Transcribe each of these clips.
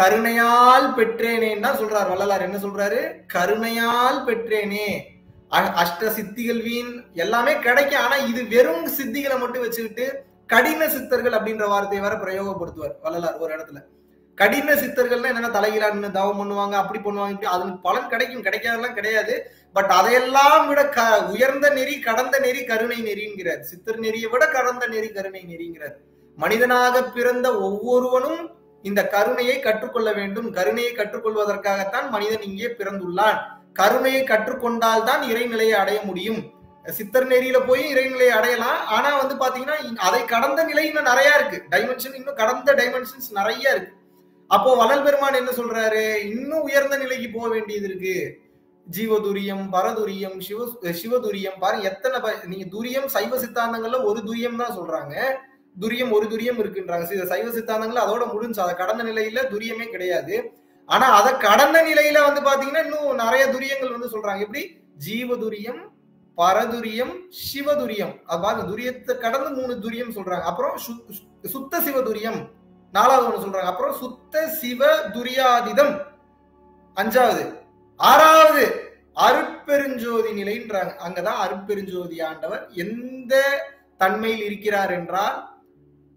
கருணையால் பெற்றேனேன்னு தான் சொல்றார் வள்ளலார். என்ன சொல்றாரு? கருணையால் பெற்றேனே. அ- அஷ்ட சித்திகள் வீண் எல்லாமே கிடைக்கும். ஆனா இது வெறும் சித்திகளை மட்டும் வச்சுக்கிட்டு கடின சித்தர்கள் அப்படின்ற வார்த்தையை வேற பிரயோகப்படுத்துவார் வள்ளலார் ஒரு இடத்துல. கடின சித்தர்கள்னா என்னன்னா தலையிலான்னு தவம் பண்ணுவாங்க அப்படி பண்ணுவாங்க இப்படி. அதுக்கு பலன் கிடைக்கும். கிடைக்காதெல்லாம் கிடையாது. பட் அதையெல்லாம் விட க உயர்ந்த நெறி கடந்த நெறி கருணை நெறிங்கிறார். சித்தர் நெறியை விட கடந்த நெறி கருணை நெறிங்கிறார். மனிதனாக பிறந்த ஒவ்வொருவனும் இந்த கருணையை கற்றுக்கொள்ள வேண்டும். கருணையை கற்றுக்கொள்வதற்காகத்தான் மனிதன் இங்கே பிறந்துள்ளான். கருணையை கற்றுக்கொண்டால் தான் இறைநிலையை அடைய முடியும். சித்தர் நெறியில போய் இறைநிலையை அடையலாம். ஆனா வந்து பாத்தீங்கன்னா அதை கடந்த நிலை இன்னும் நிறைய இருக்கு. டைமென்ஷன் இன்னும் கடந்த டைமென்ஷன்ஸ் நிறைய இருக்கு. அப்போ வளல் பெருமான் என்ன சொல்றாரு? இன்னும் உயர்ந்த நிலைக்கு போக வேண்டியது இருக்கு. ஜீவதுரியம் பரதுரியம் சிவ சிவதுரியம் பாருங்க எத்தனை ப- நீங்க துரியம் சைவ சித்தாந்தங்கள்ல ஒரு துரியம் தான் சொல்றாங்க. துரியம் ஒரு துரியம் இருக்குன்றாங்க. சில சைவ சித்தாந்தங்கள் அதோட முடிஞ்சு அதை கடந்த நிலையில துரியமே கிடையாது. ஆனா அதை கடந்த நிலையில வந்து பாத்தீங்கன்னா இன்னும் நிறைய துரியங்கள் வந்து சொல்றாங்க. எப்படி? ஜீவதுரியம் பரதுரியம் சிவதுரியம். அது பாருங்க துரியத்தை கடந்து மூணு துரியம் சொல்றாங்க. அப்புறம் சு- சுத்த சிவதுரியம் நாலாவது ஒண்ணு சொல்றாங்க. அப்புறம் சுத்த சிவ துரியாதிதம் அஞ்சாவது ஆறாவது அருட்பெருஞ்சோதி நிலைன்றாங்க. அங்கதான் அருட்பெருஞ்சோதி ஆண்டவர் எந்த தன்மையில் இருக்கிறார் என்றால்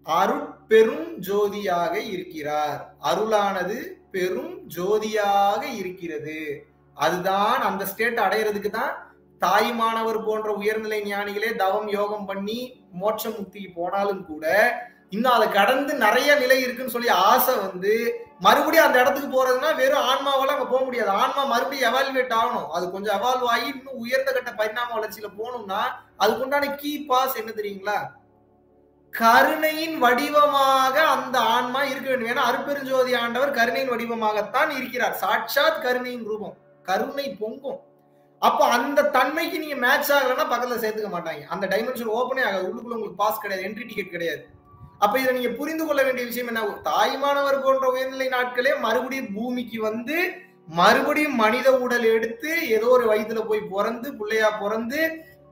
அருட்பெரும் ஜோதியாக இருக்கிறார். அருளானது பெரும் ஜோதியாக இருக்கிறது. அதுதான் அந்த ஸ்டேட் அடையிறதுக்கு தான் தாய்மானவர் போன்ற உயர்நிலை ஞானிகளே தவம் யோகம் பண்ணி மோட்ச முக்திக்கு போனாலும் கூட இன்னும் அதை கடந்து நிறைய நிலை இருக்குன்னு சொல்லி ஆசை வந்து மறுபடியும் அந்த இடத்துக்கு போறதுன்னா வெறும் ஆன்மாவால அங்க போக முடியாது. ஆன்மா மறுபடியும் எவால்வேட் ஆகணும். அது கொஞ்சம் எவால்வ் ஆகி இன்னும் உயர்ந்த கட்ட பரிணாம வளர்ச்சியில போகணும்னா அதுக்குண்டான கீ பாஸ் என்ன தெரியுங்களா? கருணையின் வடிவமாக அந்த ஆன்மா இருக்க வேண்டும். ஏன்னா அருப்பெருஞ்சோதி ஆண்டவர் கருணையின் வடிவமாகத்தான் இருக்கிறார். சாட்சாத் கருணையின் ரூபம். கருணை பொங்கும். அப்போ அந்த தன்மைக்கு நீங்க மேட்ச் ஆகலைன்னா பக்கத்துல சேர்த்துக்க மாட்டாங்க. அந்த டைமென்ஷன் ஓப்பனே ஆகாது. உள்ளுக்குள்ள உங்களுக்கு பாஸ் கிடையாது. என்ட்ரி டிக்கெட் கிடையாது. அப்ப இதை நீங்க புரிந்து கொள்ள வேண்டிய விஷயம் என்ன? தாய்மானவர் போன்ற உயர்நிலை நாட்களே மறுபடியும் பூமிக்கு வந்து மறுபடியும் மனித உடல் எடுத்து ஏதோ ஒரு வயிற்றுல போய் பிறந்து பிள்ளையா பிறந்து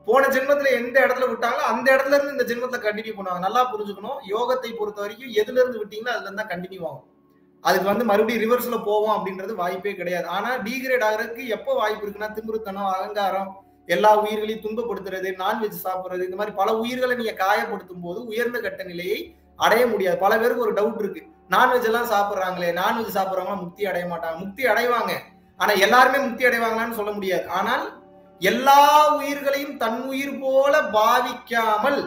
போன ஜென்மத்துல எந்த இடத்துல விட்டாங்களோ அந்த இடத்துல இருந்து இந்த ஜென்மத்துல கண்டினியூ பண்ணுவாங்க. நல்லா புரிஞ்சுக்கணும். யோகத்தை பொறுத்த வரைக்கும் எதுல இருந்து விட்டீங்களோ அதுல இருந்தா கண்டினியூ ஆகும். அதுக்கு வந்து மறுபடியும் ரிவர்ஸ்ல போவோம் அப்படின்றது வாய்ப்பே கிடையாது. ஆனா டீகிரேட் ஆகிறதுக்கு எப்போ வாய்ப்பு இருக்குன்னா திமிருத்தனம் அகங்காரம் எல்லா உயிர்களையும் துன்பப்படுத்துறது நான்வெஜ் சாப்பிடுறது இந்த மாதிரி பல உயிர்களை நீங்க காயப்படுத்தும் போது உயர்ந்த கட்ட நிலையை அடைய முடியாது. பல பேருக்கு ஒரு டவுட் இருக்கு. நான்வெஜ் எல்லாம் சாப்பிடுறாங்களே நான்வெஜ் சாப்பிடுறவங்க முக்தி அடைய மாட்டாங்க. முக்தி அடைவாங்க. ஆனா எல்லாருமே முக்தி அடைவாங்களான்னு சொல்ல முடியாது. ஆனால் எல்லா உயிர்களையும் தன் உயிர் போல பாவிக்காமல்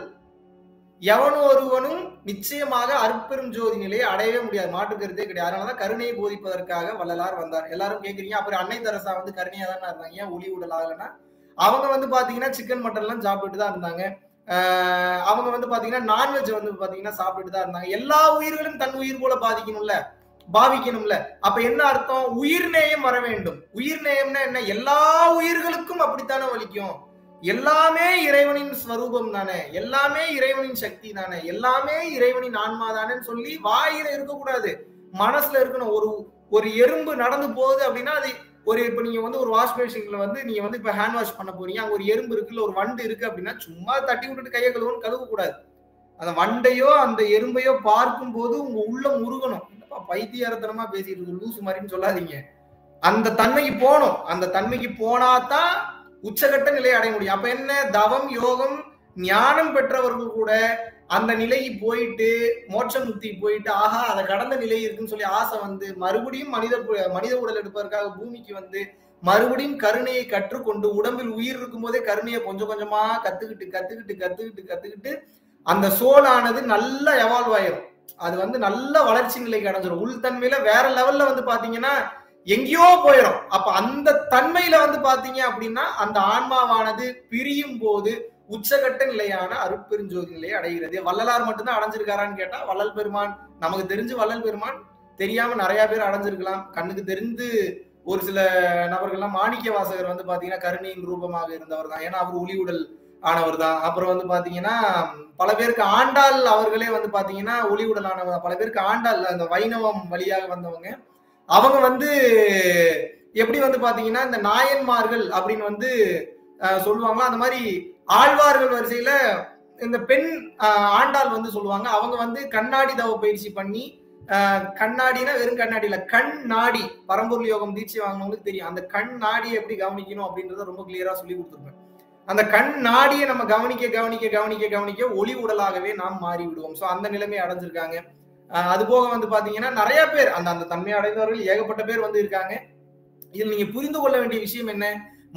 எவன் ஒருவனும் நிச்சயமாக அற்பெரும் ஜோதி நிலையை அடையவே முடியாது. மாற்று கருத்தே கிடையாது. அதனாலதான் கருணையை போதிப்பதற்காக வள்ளலார் வந்தார். எல்லாரும் கேக்குறீங்க. அப்புறம் அன்னை தரசா வந்து கருணையா தானே இருந்தாங்க. ஏன் ஒளி உடல் ஆகலைன்னா? அவங்க வந்து பாத்தீங்கன்னா சிக்கன் மட்டன் எல்லாம் சாப்பிட்டுட்டு தான் இருந்தாங்க. அவங்க வந்து பாத்தீங்கன்னா நான்வெஜ் வந்து பாத்தீங்கன்னா சாப்பிட்டுட்டு தான் இருந்தாங்க. எல்லா உயிர்களும் தன் உயிர் போல பாதிக்கணும்ல? பாவிக்கணும்ல. அப்ப என்ன அர்த்தம்? உயிர் நேயம் வர வேண்டும். உயிர் நேயம்னா என்ன? எல்லா உயிர்களுக்கும் அப்படித்தானே வலிக்கும். எல்லாமே இறைவனின் ஸ்வரூபம் தானே. எல்லாமே இறைவனின் சக்தி தானே. எல்லாமே இறைவனின் ஆன்மா தானேன்னு சொல்லி வாயில இருக்கக்கூடாது. மனசுல இருக்கணும். ஒரு ஒரு எறும்பு நடந்து போகுது அப்படின்னா அது ஒரு இப்ப நீங்க வந்து ஒரு வாஷ் மிஷின்ல வந்து நீங்க வந்து இப்ப ஹேண்ட் வாஷ் பண்ண போறீங்க. அங்க ஒரு எறும்பு இருக்கு இல்ல ஒரு வண்டு இருக்கு அப்படின்னா சும்மா தட்டி விட்டுட்டு கையை கழுவுன்னு கழுவ கூடாது அந்த வண்டையோ அந்த எறும்பையோ பார்க்கும் போது உங்க உள்ளம் உருகணும் என்னப்பா பைத்தியாரத்தனமா பேசிட்டு இருக்கு லூசு மாதிரின்னு சொல்லாதீங்க. அந்த தன்மைக்கு போகணும். அந்த தன்மைக்கு போனாதான் உச்சகட்ட நிலையை அடைய முடியும். அப்ப என்ன? தவம் யோகம் ஞானம் பெற்றவர்கள் கூட அந்த நிலைக்கு போயிட்டு மோட்ச முக்தி போயிட்டு ஆஹா அதை கடந்த நிலை இருக்குன்னு சொல்லி ஆசை வந்து மறுபடியும் மனித மனித உடல் எடுப்பதற்காக பூமிக்கு வந்து மறுபடியும் கருணையை கற்றுக்கொண்டு உடம்பில் உயிர் இருக்கும் போதே கருணையை கொஞ்சம் கொஞ்சமா கத்துக்கிட்டு கத்துக்கிட்டு கத்துக்கிட்டு கத்துக்கிட்டு அந்த சோலானது நல்லா எவால்வ் ஆயிரும். அது வந்து நல்ல வளர்ச்சி நிலைக்கு அடைஞ்சிரும். உள்தன்மையில வேற லெவல்ல வந்து பாத்தீங்கன்னா எங்கேயோ போயிடும் அப்ப அந்த தன்மையில வந்து பாத்தீங்க அப்படின்னா அந்த ஆன்மாவானது பிரியும் போது உச்சகட்ட நிலையான அருட்பெருஞ்சோதி நிலையை அடைகிறது. வள்ளலார் மட்டும்தான் அடைஞ்சிருக்காரான்னு கேட்டா வள்ளல் பெருமான் நமக்கு தெரிஞ்சு வள்ளல் பெருமான் தெரியாம நிறைய பேர் அடைஞ்சிருக்கலாம். கண்ணுக்கு தெரிந்து ஒரு சில நபர்கள்லாம் மாணிக்க வாசகர் வந்து பாத்தீங்கன்னா கருணையின் ரூபமாக இருந்தவர் தான். ஏன்னா அவர் ஒளி உடல். ஆனவர் தான். அப்புறம் வந்து பாத்தீங்கன்னா பல பேருக்கு ஆண்டாள் அவர்களே வந்து பாத்தீங்கன்னா ஒளி உடல் ஆனவர் தான். பல பேருக்கு ஆண்டாள் அந்த வைணவம் வழியாக வந்தவங்க. அவங்க வந்து எப்படி வந்து பாத்தீங்கன்னா இந்த நாயன்மார்கள் அப்படின்னு வந்து அஹ், சொல்லுவாங்களோ? அந்த மாதிரி ஆழ்வார்கள் வரிசையில இந்த பெண் ஆண்டாள் வந்து சொல்லுவாங்க. அவங்க வந்து கண்ணாடி தவ பயிற்சி பண்ணி கண்ணாடினா வெறும் கண்ணாடி இல்ல கண் நாடி. பரம்பொருள் யோகம் தீட்சி வாங்கினவங்களுக்கு தெரியும். அந்த கண் நாடியை எப்படி கவனிக்கணும் அப்படின்றத ரொம்ப கிளியரா சொல்லி கொடுத்துருப்பேன் அந்த கண் நாடியை நம்ம கவனிக்க கவனிக்க கவனிக்க கவனிக்க ஒளி உடலாகவே நாம் மாறி விடுவோம் ஸோ அந்த நிலைமை அடைஞ்சிருக்காங்க. அது போக வந்து பாத்தீங்கன்னா நிறைய பேர் அந்த அந்த தன்மை அடைந்தவர்கள் ஏகப்பட்ட பேர் வந்து இருக்காங்க. இதில் நீங்க புரிந்து கொள்ள வேண்டிய விஷயம் என்ன?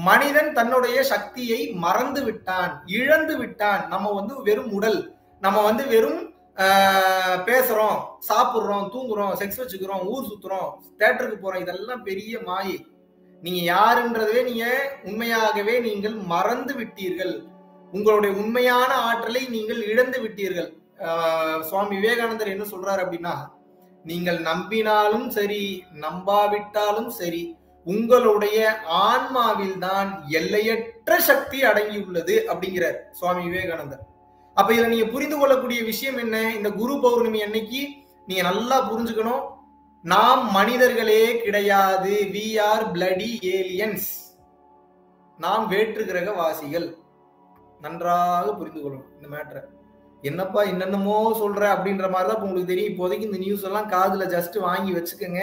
மனிதன் தன்னுடைய சக்தியை மறந்து விட்டான் இழந்து விட்டான். நம்ம வந்து வெறும் உடல் நம்ம வந்து வெறும் பேசுறோம் சாப்பிடுறோம் தூங்குறோம் செக்ஸ் வச்சுக்கிறோம் ஊர் சுத்துறோம் தேட்டருக்கு போறோம் இதெல்லாம் பெரிய மாயை. நீங்க யாருன்றதே நீங்க உண்மையாகவே நீங்கள் மறந்து விட்டீர்கள். உங்களுடைய உண்மையான ஆற்றலை நீங்கள் இழந்து விட்டீர்கள். சுவாமி விவேகானந்தர் என்ன சொல்றாரு அப்படின்னா நீங்கள் நம்பினாலும் சரி நம்பாவிட்டாலும் சரி உங்களுடைய ஆன்மாவில் தான் எல்லையற்ற சக்தி அடங்கியுள்ளது அப்படிங்கிறார் சுவாமி விவேகானந்தர். அப்ப இதுல நீங்க புரிந்து கொள்ளக்கூடிய விஷயம் என்ன? இந்த குரு பௌர்ணமி அன்னைக்கு நீங்க நல்லா புரிஞ்சுக்கணும். நாம் மனிதர்களே கிடையாது. வி ஆர் பிளடி ஏலியன்ஸ் நாம் வேற்று கிரக வாசிகள் நன்றாக புரிந்து கொள்ளணும் இந்த மேட்டரை என்னப்பா என்னென்னமோ சொல்ற அப்படின்ற மாதிரி தான் உங்களுக்கு தெரியும். இப்போதைக்கு இந்த நியூஸ் எல்லாம் காதுல ஜஸ்ட் வாங்கி வச்சுக்கோங்க.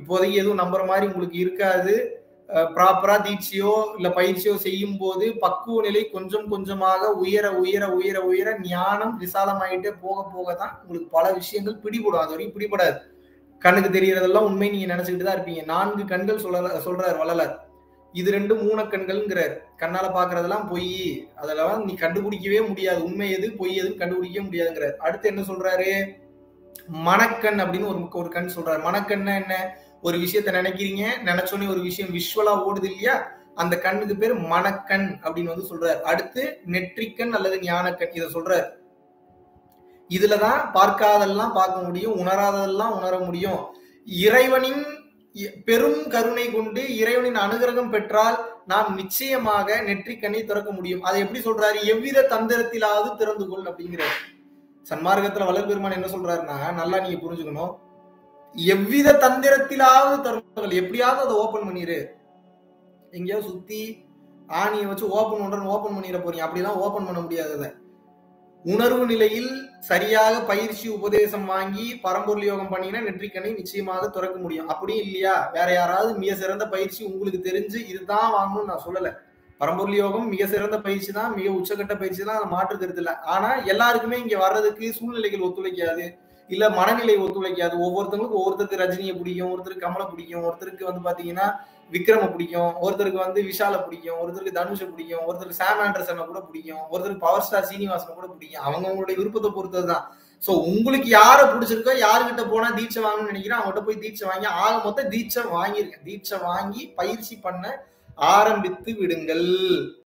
இப்போதைக்கு எதுவும் நம்புற மாதிரி உங்களுக்கு இருக்காது. ப்ராப்பரா தீட்சையோ இல்ல பயிற்சியோ செய்யும் போது பக்குவ நிலை கொஞ்சம் கொஞ்சமாக உயர உயர உயர உயர ஞானம் விசாலமாயிட்டே போக போக தான் உங்களுக்கு பல விஷயங்கள் பிடிபடும். அது வரைக்கும் பிடிபடாது. கண்ணுக்கு தெரியறதெல்லாம் உண்மை நீங்க நினைச்சுக்கிட்டு தான் இருப்பீங்க. நான்கு கண்கள் சொல்ல சொல்றாரு வள்ளலார். இது ரெண்டு மூண கண்கள்ங்கிறார். கண்ணால பாக்குறதெல்லாம் பொய். அதெல்லாம் நீ கண்டுபிடிக்கவே முடியாது. உண்மை எது பொய் எதுன்னு கண்டுபிடிக்கவே முடியாதுங்கிறார். அடுத்து என்ன சொல்றாரு? மணக்கண் அப்படின்னு ஒரு ஒரு கண் சொல்றாரு. மணக்கண்ணா என்ன? ஒரு விஷயத்த நினைக்கிறீங்க நினைச்சோன்னே ஒரு விஷயம் விஷுவலா ஓடுது இல்லையா? அந்த கண்ணுக்கு பேர் மணக்கண் அப்படின்னு வந்து சொல்றாரு. அடுத்து நெற்றிக்கண் அல்லது ஞானக்கண் இதை சொல்றாரு. இதுலதான் பார்க்காதெல்லாம் பார்க்க முடியும் உணராததெல்லாம் உணர முடியும். இறைவனின் பெரும் கருணை கொண்டு இறைவனின் அனுகிரகம் பெற்றால் நாம் நிச்சயமாக நெற்றிக்கண்ணை திறக்க முடியும். அதை எப்படி சொல்றாரு? எவ்வித தந்திரத்திலாவது திறந்து கொள் அப்படிங்கிறார். சன்மார்க்கத்துல வளர் பெருமான் என்ன சொல்றாருன்னா நல்லா நீங்க புரிஞ்சுக்கணும். எவ்வித தந்திரத்திலாவது திறந்து எப்படியாவது அதை ஓபன் பண்ணிரு. எங்கேயாவது சுத்தி ஆணியை வச்சு ஓபன் பண்றேன்னு ஓபன் பண்ணிட போறீங்க. அப்படிலாம் ஓபன் பண்ண முடியாது அதை. உணர்வு நிலையில் சரியாக பயிற்சி உபதேசம் வாங்கி பரம்பொருள் யோகம் பண்ணினா நெற்றிக்கண்ணை நிச்சயமாக திறக்க முடியும். அப்படியும் இல்லையா? வேற யாராவது மிக சிறந்த பயிற்சி உங்களுக்கு தெரிஞ்சு இதுதான் வாங்கணும்னு நான் சொல்லல. பரம்பொருள் யோகம் மிக சிறந்த பயிற்சி தான் மிக உச்சக்கட்ட பயிற்சி தான் மாற்று கருத்து இல்லை. ஆனா எல்லாருக்குமே இங்க வர்றதுக்கு சூழ்நிலைகள் ஒத்துழைக்காது. இல்ல மனநிலை ஒத்துழைக்காது. ஒவ்வொருத்தவங்களுக்கும் ஒருத்தருக்கு ரஜினியை பிடிக்கும் ஒருத்தருக்கு கமலை பிடிக்கும் ஒருத்தருக்கு வந்து பாத்தீங்கன்னா விக்ரம பிடிக்கும் ஒருத்தருக்கு வந்து விஷால பிடிக்கும் ஒருத்தருக்கு தனுஷை பிடிக்கும் ஒருத்தருக்கு சாம் ஆண்டர்சனை கூட பிடிக்கும் ஒருத்தருக்கு பவர் ஸ்டார் சீனிவாசனை கூட பிடிக்கும். அவங்க அவங்களுடைய விருப்பத்தை பொறுத்ததுதான். சோ உங்களுக்கு யாரை பிடிச்சிருக்கோ யாருக்கிட்ட போனா தீட்சை வாங்கணும்னு நினைக்கிறேன் அவங்ககிட்ட போய் தீட்சை வாங்கி ஆக மொத்தம் தீட்சை வாங்கியிருக்கேன் தீட்சை வாங்கி பயிற்சி பண்ண ஆரம்பித்து விடுங்கள்.